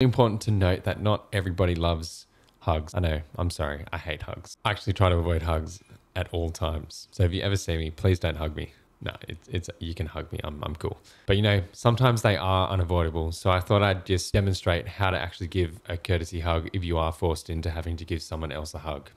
Important to note that not everybody loves hugs. I know, I'm sorry, I hate hugs. I actually try to avoid hugs at all times. So if you ever see me, please don't hug me. No, it's, it's you can hug me. I'm, I'm cool. But you know, sometimes they are unavoidable. So I thought I'd just demonstrate how to actually give a courtesy hug if you are forced into having to give someone else a hug.